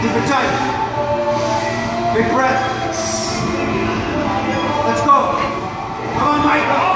Keep it tight. Big breath. Let's go. Come on, Michael.